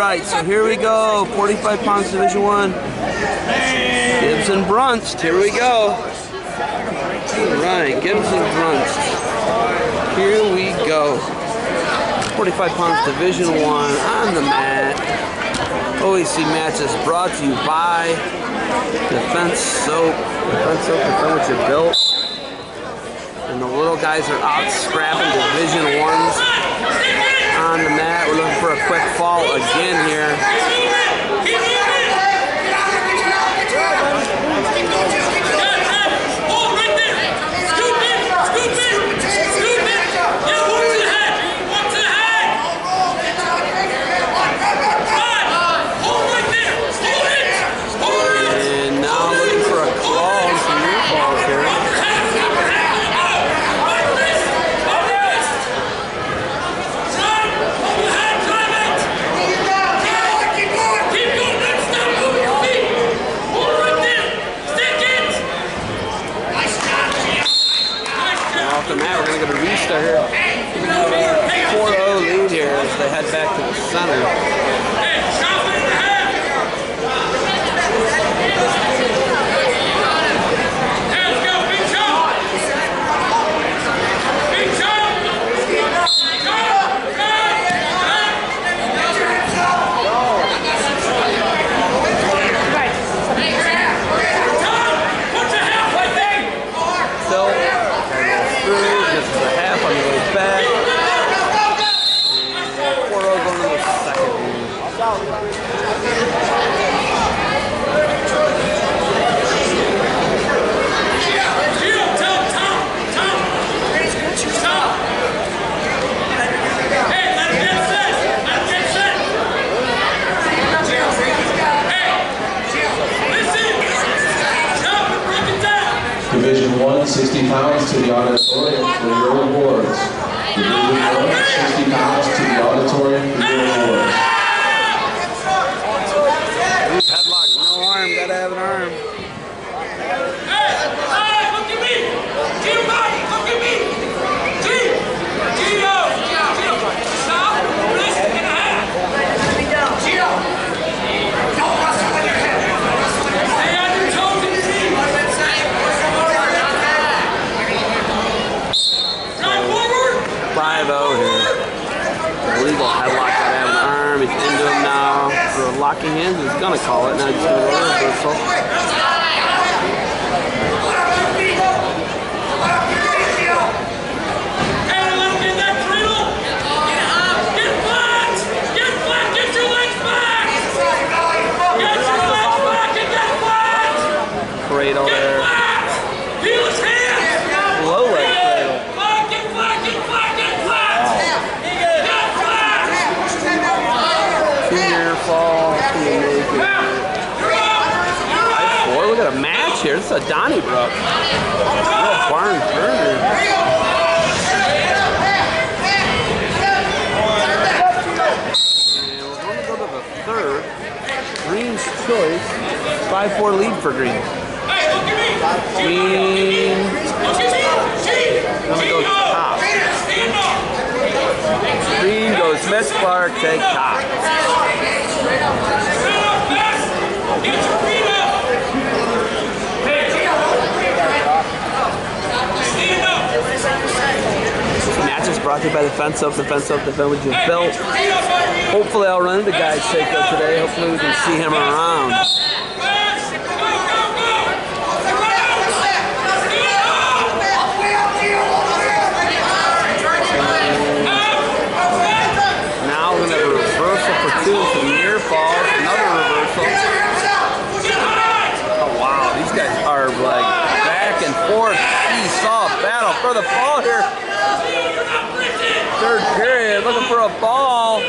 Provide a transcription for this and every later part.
right, so here we go. 45 pounds Division One. Gibson Brunst. Here we go. All right, Gibbs and Brunst. Here we go. 45 pounds Division One on the mat. OAC matches brought to you by Defense Soap. Defense Soap, defend what you built. And the little guys are out scrapping Division Ones on the mat. We're looking for a quick fall again back to the center. Phil goes through, misses a half on the way back. And 4-0 going to the second. Division one, 60 pounds to the auditorium for your awards. Division one, 60 pounds For locking hands, he's gonna call it. Now he's gonna go to reversal. Five four. Look at a match here. This is a Donnybrook. Real barn burner. Green's choice. 5-4 lead for Green. Green. Gonna go top. Green goes Miss Clark, take top. Brought to you by Defense Soap, the Fence Up, the Fence with your belt. Hopefully I'll run into Guy Seiko today. Hopefully we can see him around. And. Seesaw battle for the ball here. Third period, looking for a ball.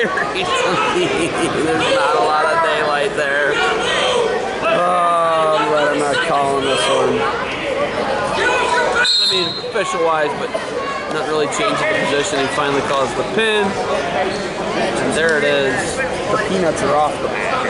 There's not a lot of daylight there. Oh, I'm glad I'm not calling this one. I mean, official wise, but not really changing the position. He finally calls the pin. And there it is. The peanuts are off the mat.